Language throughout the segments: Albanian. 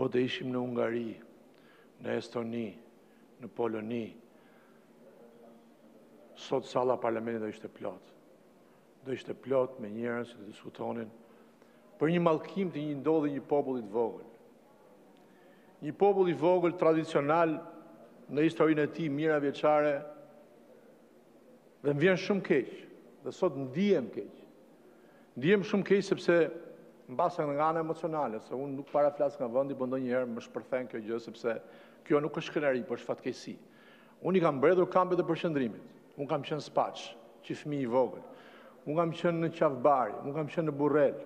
Po të ishim në Hungari, në Estoni, në Poloni, sot salla e parlamentit do ishte plot. Do ishte plot me njerëz që të diskutonin për një mallkim që i ndodhi një populli të vogël. Një popull i vogël tradicional në historinë e tij mijëravjeçare dhe më vjen shumë keq dhe sot ndihem keq Ndihem shumë keq sepse mbase edhe nga ana emocionale, se unë nuk para flas nga vendi, por ndonjëherë më shpërthen kjo gjë sepse kjo nuk është krenari, por është fatkeqësi. Unë i kam bredhur kampet e përqendrimit. Unë kam qenë Spaç, që fëmijë i vogël. Unë kam qenë në Qafbari, unë kam qenë në Burrel.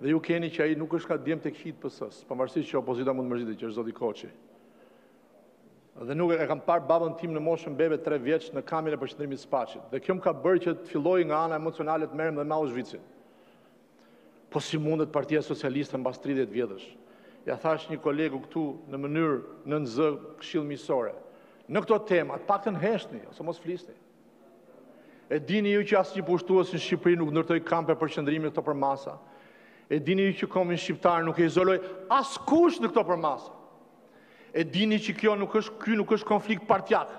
Dhe ju keni që ai nuk është nga djemtë e këqij të PS-së, pavarësisht që opozita mund të mërzitet që është zoti Koçi. Dhe nuk e kam parë babën tim në moshën bebe tre vjeç në kampin e përqendrimit të Spaçit. Dhe kjo më ka bërë që të filloj nga ana emocionale të merrem dhe me Auschwitzin. Po si mundet Partia Socialiste mbas 30 vjetësh? Ja thash një kolegu këtu në mënyrë, nën zë këshillë miqësore. Në këto tema, të paktën heshtni ose mos flisni. E dini ju që asnjë pushtues në Shqipëri nuk ndërtoi kampe përqendrimi në këto përmasa. E dini ju që kombin shqiptar nuk e izoloi askush në këto përmasa. E dini që kjo nuk është ky nuk është konflikt partiak,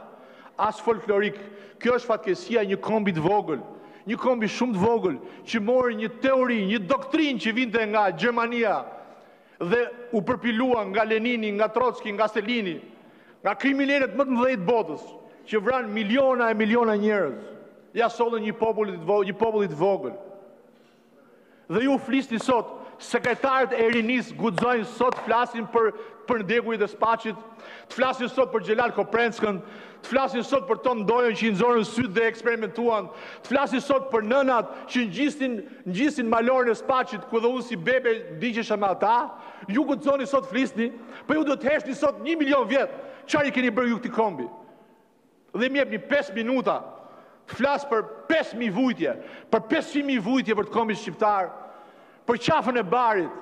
as folklorik. Kjo është fatkeqësia e një kombi të vogël, një kombi shumë të vogël që mori një teori, një doktrinë që vinte nga Gjermania dhe u përpilua nga Lenini, nga Trocki, nga Stalini, nga kriminelët më të mëdhenj të botës, që vranë miliona e miliona njerëz, ja sollën një populli të vogël, një populli të vogël. Dhe ju flisni sot, sekretarët e rinisë guxojnë sot të flasin për të përndjekurit e Spaçit, të flasin sot për Xhelal Koprenckën, të flasin sot për Tom Dojën që i nxorën sytë dhe eksperimentuan, të flasin sot për nënat që ngjisnin ngjisnin maloren e Spaçit, ku dhe unë si bebe digjesha me ata, ju guxoni sot flisni, po ju duhet të heshtni sot 1 milion vjet. Çfarë i keni bërë ju këtij kombi? Dhe më jepni 5 minuta të flas për 5000 vujtje, për 500000 vujtje për të kombit shqiptar, për qafën e barit.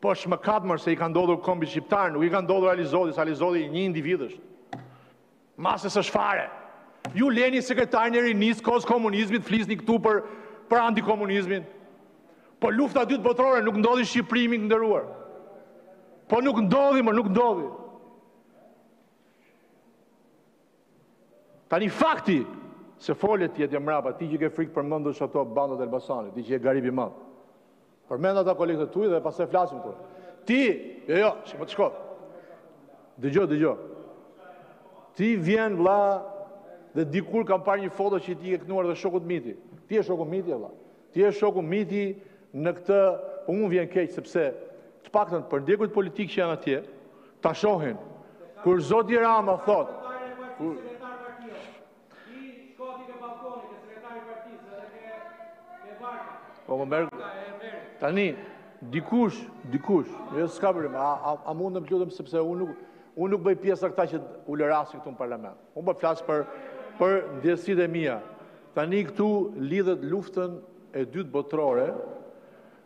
Po është mëkat mor se i ka ndodhur kombit shqiptar, nuk i ka ndodhur Alizotit, se Alizoti një individ është. Mbase s'është fare. Ju leni sekretarin e rinisë kohës komunizmit të flisni këtu për për antikomunizmin. Po lufta e dytë botërore nuk ndodhi në Shqipëri, more i nderuar. Po nuk ndodhi, mor nuk ndodhi. Tani fakti se fole ti atje mrapa, ti që ke frikë të përmendësh ato bandat e Elbasanit, ti që je garib i madh. Përmend ata kolegët e tu dhe pastaj flasim këtu. Ti, jo, jo, shko. Dëgjo, dëgjo. Ti vjen vlla dhe dikur kam parë një foto që ti ke kënduar dhe shokut Miti. Ti je shoku Miti, vlla. Ti je shoku i Mitit në këtë, po mu vjen keq sepse të paktën për ndjekurit politikë që janë atje, ta shohin. Kur zoti Rama thotë, kur Po më merr tani dikush, dikush, jo s'ka problem. A, a, a mundem të lutem sepse unë nuk unë nuk bëj pjesë këta që ulërijnë këtu në parlament. Unë po flas për për ndjesitë e mia. Tani këtu lidhet luftën e dytë botërore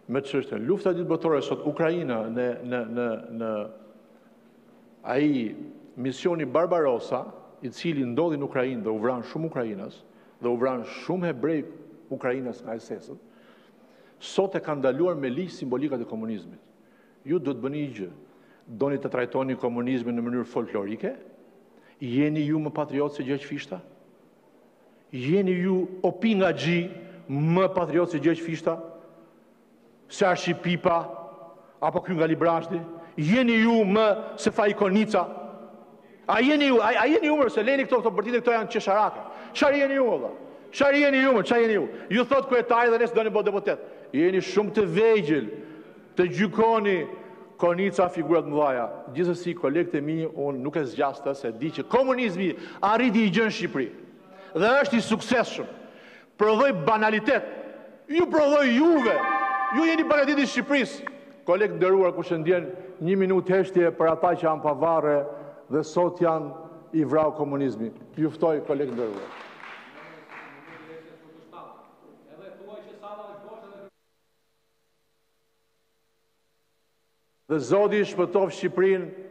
me çështjen. Lufta e dytë botërore sot Ukraina në në në në ai misioni Barbarossa, i cili ndodhi në Ukrainë dhe u vranë shumë ukrainas dhe u vranë shumë hebrej ukrainas nga SS-ët, sot e kanë ndaluar me ligj simbolikat e komunizmit. Ju do të bëni një gjë. Doni ta trajtoni komunizmin në mënyrë folklorike? Jeni ju më patriotë se Gjergj Fishta? Jeni ju opingaxhinj më patriotë se Gjergj Fishta? Se Arshi Pipa? Apo ky nga Librazhdi? Jeni ju më se Faik Konica? A jeni ju, a, a jeni ju more, se leni këto, këto bërtitje këto janë qesharake. Çfarë jeni ju, vallë? Çfarë jeni ju, more, ça jeni ju? Ju thotë kryetari dhe ne s'do ju bëjë deputet. Jeni shumë të vegjël. Të gjykoni Konica figura të mëdhaja. Gjithsesi kolegët e mi unë nuk e zgjas se di që komunizmi arriti një gjë në Shqipëri. Dhe është i suksesshëm. Prodhoi banalitet. Ju prodhoi juve. Ju jeni banalitet i Shqipërisë. Kolegë të nderuar kush e ndjen një minutë heshtje për ata që janë pa varre dhe sot janë i vrau komunizmi. Ju ftoj kolegë të nderuar. Dhe zoti shpëtoftë Shqipërinë